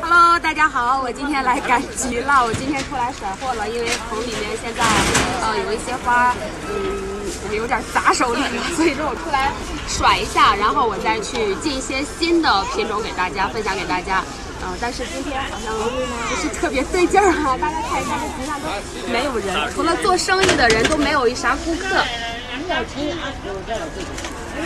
Hello，大家好，我今天来赶集了。我今天出来甩货了，因为棚里面现在呃有一些花，嗯，我有点砸手里了，所以说我出来甩一下，然后我再去进一些新的品种给大家分享给大家。呃，但是今天好像不是特别费劲儿哈，大家看一下这集上都没有人，除了做生意的人都没有一啥顾客。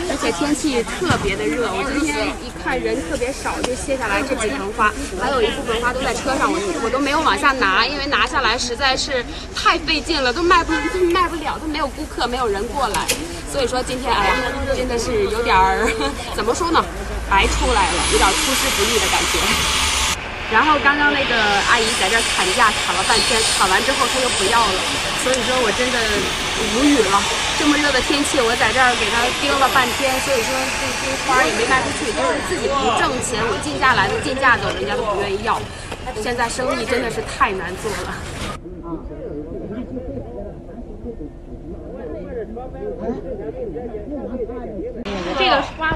而且天气特别的热，我今天一看人特别少，就卸下来这几盆花，还有一部分花都在车上，我我都没有往下拿，因为拿下来实在是太费劲了，都卖不卖不了，都没有顾客，没有人过来，所以说今天哎呀，真的是有点儿 怎么说呢，白出来了，有点出师不利的感觉。然后刚刚那个阿姨在这砍价砍了半天，砍完之后她又不要了，所以说我真的无语了。这么热的天气，我在这儿给她盯了半天，所以说这些花也没卖出去，就是自己不挣钱，我进价来的进价走，人家都不愿意要。现在生意真的是太难做了。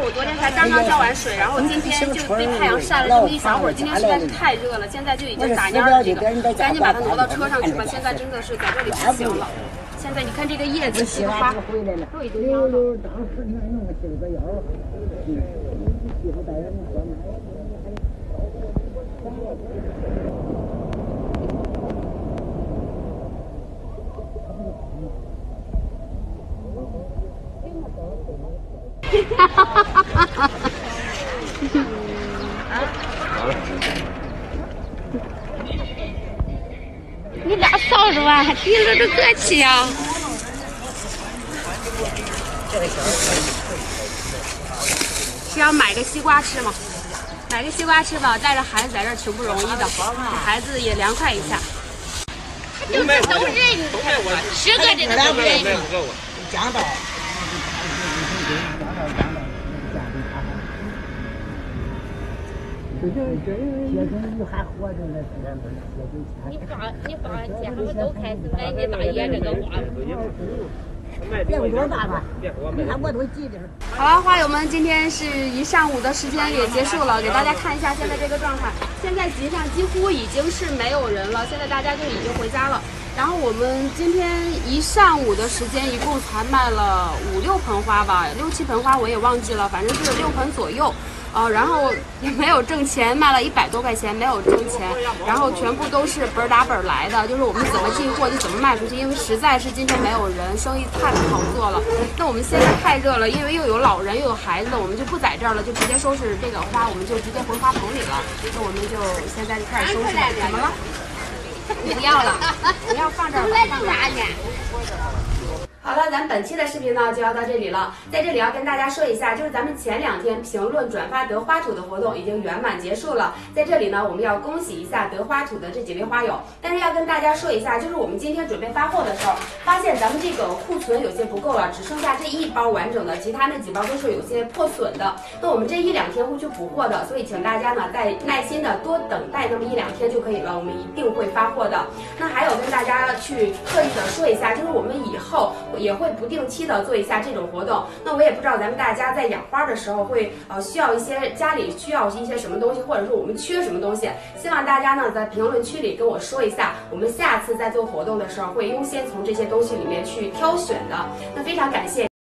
我昨天才刚刚浇完水，然后今天就被太阳晒了这么一小会儿。今天实在是太热了，现在就已经打蔫了。这个赶紧把它挪到车上去吧，现在真的是在这里不行了。现在你看这个叶子，这个花都已经蔫了。哈哈哈哈哈！你俩嫂子吧，还顶着这客气呀？是要买个西瓜吃吗？买个西瓜吃吧，带着孩子在这儿挺不容易的，给孩子也凉快一下。都是都人，十个人都人。讲到。你爸，你爸家伙都开始买你大爷这个花了。别多大吧，你看我都急的。好了，花友们，今天是一上午的时间也结束了，给大家看一下现在这个状态。现在集上几乎已经是没有人了，现在大家就已经回家了。然后我们今天一上午的时间，一共才卖了五六盆花吧，六七盆花我也忘记了，反正是六盆左右。呃，然后也没有挣钱，卖了一百多块钱没有挣钱，然后全部都是本打本来的，就是我们怎么进货就怎么卖出去，因为实在是今天没有人，生意太不好做了。那我们现在太热了，因为又有老人又有孩子，我们就不在这儿了，就直接收拾这个花，我们就直接回花棚里了。那我们就现在就开始收拾，怎么了？不要了，不要放这儿，放啥去。好了，咱本期的视频呢就要到这里了。在这里要跟大家说一下，就是咱们前两天评论转发得花土的活动已经圆满结束了。在这里呢，我们要恭喜一下得花土的这几位花友。但是要跟大家说一下，就是我们今天准备发货的时候，发现咱们这个库存有些不够了，只剩下这一包完整的，其他那几包都是有些破损的。那我们这一两天会去补货的，所以请大家呢再耐心的多等待那么一两天就可以了，我们一定会发货的。那还有跟大家去特意的说一下，就是我们以后。也会不定期的做一下这种活动。那我也不知道咱们大家在养花的时候会呃需要一些家里需要一些什么东西，或者说我们缺什么东西，希望大家呢在评论区里跟我说一下，我们下次在做活动的时候会优先从这些东西里面去挑选的。那非常感谢。